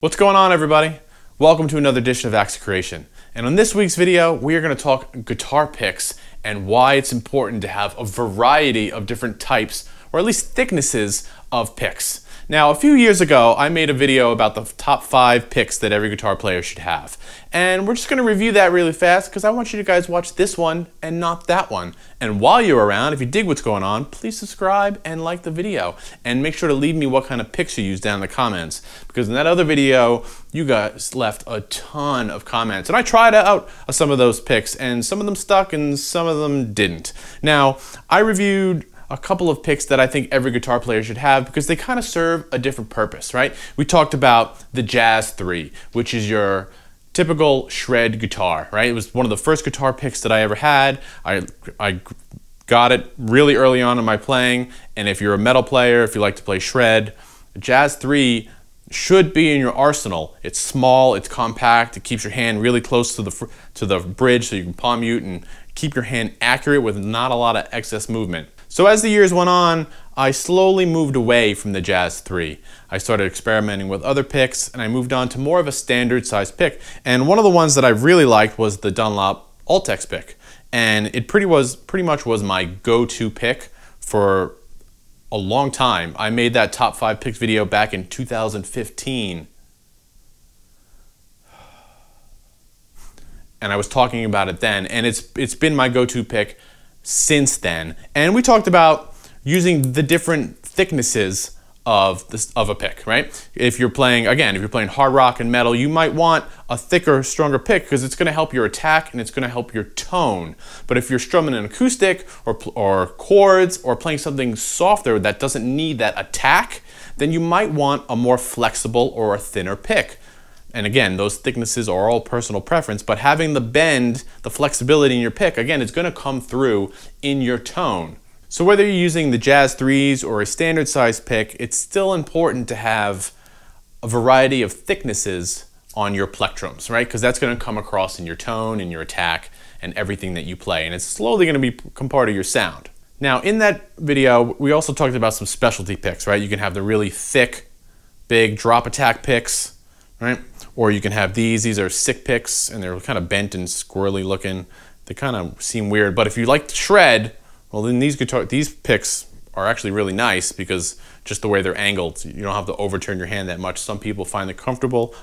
What's going on everybody? Welcome to another edition of Axe Creation. And on this week's video, we are going to talk guitar picks and why it's important to have a variety of different types, or at least thicknesses, of picks. Now, a few years ago, I made a video about the top five picks that every guitar player should have. And we're just gonna review that really fast because I want you to guys watch this one and not that one. And while you're around, if you dig what's going on, please subscribe and like the video. And make sure to leave me what kind of picks you use down in the comments. Because in that other video, you guys left a ton of comments. And I tried out some of those picks and some of them stuck and some of them didn't. Now, I reviewed a couple of picks that I think every guitar player should have because they kind of serve a different purpose, right? We talked about the Jazz 3, which is your typical shred guitar, right? It was one of the first guitar picks that I ever had. I, I got it really early on in my playing, and if you're a metal player, if you like to play shred, Jazz 3 should be in your arsenal. It's small, it's compact, it keeps your hand really close to the, to the bridge so you can palm mute and keep your hand accurate with not a lot of excess movement. So as the years went on, I slowly moved away from the Jazz 3. I started experimenting with other picks and I moved on to more of a standard size pick. And one of the ones that I really liked was the Dunlop Ultex pick. And it pretty was pretty much was my go-to pick for a long time. I made that top five picks video back in 2015. And I was talking about it then, and it's it's been my go-to pick since then. And we talked about using the different thicknesses of this of a pick, right? If you're playing again, if you're playing hard rock and metal, you might want a thicker, stronger pick because it's going to help your attack and it's going to help your tone. But if you're strumming an acoustic or or chords or playing something softer that doesn't need that attack, then you might want a more flexible or a thinner pick. And again, those thicknesses are all personal preference, but having the bend, the flexibility in your pick, again, it's gonna come through in your tone. So whether you're using the Jazz 3s or a standard size pick, it's still important to have a variety of thicknesses on your plectrums, right? Because that's gonna come across in your tone, in your attack, and everything that you play. And it's slowly gonna become part of your sound. Now, in that video, we also talked about some specialty picks, right? You can have the really thick, big drop attack picks, right? Or you can have these. These are sick picks, and they're kind of bent and squirrely looking. They kind of seem weird, but if you like to shred, well, then these guitar these picks are actually really nice because just the way they're angled, you don't have to overturn your hand that much. Some people find it comfortable.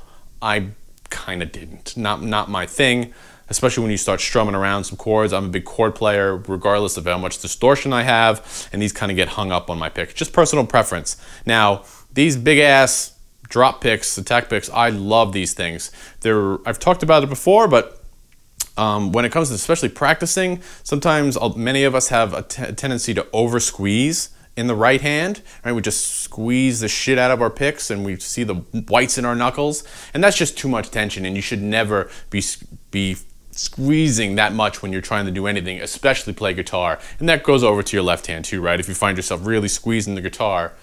I kind of didn't. Not not my thing, especially when you start strumming around some chords. I'm a big chord player, regardless of how much distortion I have, and these kind of get hung up on my pick. Just personal preference. Now, these big ass drop picks, attack picks. I love these things. They're, I've talked about it before, but um, when it comes to especially practicing, sometimes I'll, many of us have a, tendency to over squeeze in the right hand, right? We just squeeze the shit out of our picks and we see the whites in our knuckles. And that's just too much tension and you should never be, be squeezing that much when you're trying to do anything, especially play guitar. And that goes over to your left hand too, right? If you find yourself really squeezing the guitar,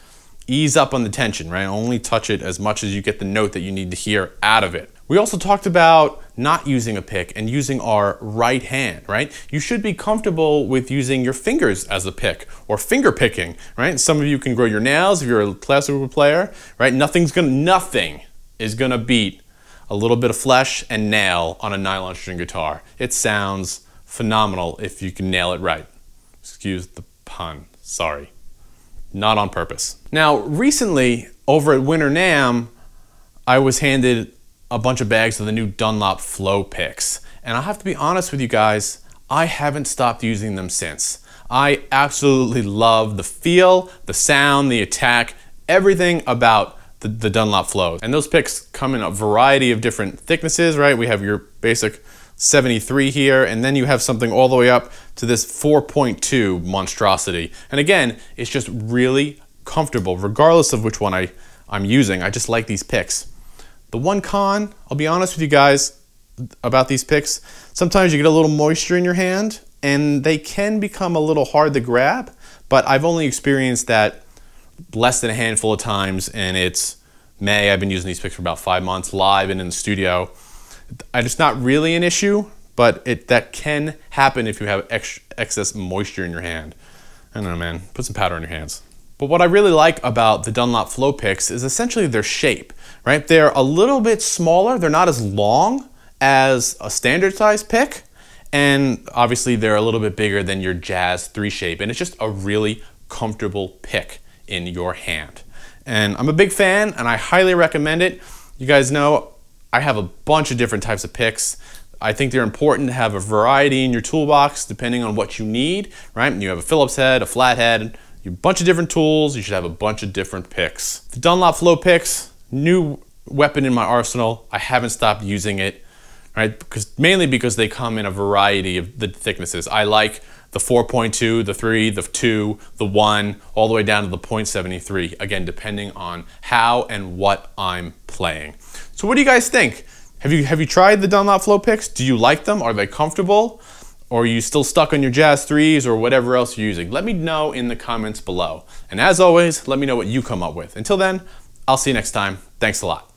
ease up on the tension, right? Only touch it as much as you get the note that you need to hear out of it. We also talked about not using a pick and using our right hand, right? You should be comfortable with using your fingers as a pick or finger picking, right? Some of you can grow your nails if you're a classical player, right? Nothing's gonna, nothing is gonna beat a little bit of flesh and nail on a nylon string guitar. It sounds phenomenal if you can nail it right. Excuse the pun, sorry not on purpose. Now, recently over at Winter NAMM, I was handed a bunch of bags of the new Dunlop Flow picks. And I have to be honest with you guys, I haven't stopped using them since. I absolutely love the feel, the sound, the attack, everything about the, the Dunlop Flow. And those picks come in a variety of different thicknesses, right? We have your basic 73 here, and then you have something all the way up to this 4.2 monstrosity. And again, it's just really comfortable, regardless of which one I, I'm using. I just like these picks. The one con, I'll be honest with you guys about these picks, sometimes you get a little moisture in your hand, and they can become a little hard to grab, but I've only experienced that less than a handful of times, and it's May. I've been using these picks for about five months live and in the studio it's not really an issue, but it that can happen if you have ex excess moisture in your hand. I don't know, man. Put some powder on your hands. But what I really like about the Dunlop Flow picks is essentially their shape, right? They're a little bit smaller. They're not as long as a standard size pick. And obviously they're a little bit bigger than your Jazz 3 shape. And it's just a really comfortable pick in your hand. And I'm a big fan and I highly recommend it. You guys know I have a bunch of different types of picks. I think they're important to have a variety in your toolbox depending on what you need, right? You have a Phillips head, a flathead, a bunch of different tools. You should have a bunch of different picks. The Dunlop Flow picks, new weapon in my arsenal. I haven't stopped using it, right? Because mainly because they come in a variety of the thicknesses. I like the 4.2, the 3, the 2, the 1, all the way down to the 0.73. Again, depending on how and what I'm playing. So what do you guys think? Have you, have you tried the Dunlop Flow picks? Do you like them? Are they comfortable? Or are you still stuck on your Jazz 3s or whatever else you're using? Let me know in the comments below. And as always, let me know what you come up with. Until then, I'll see you next time. Thanks a lot.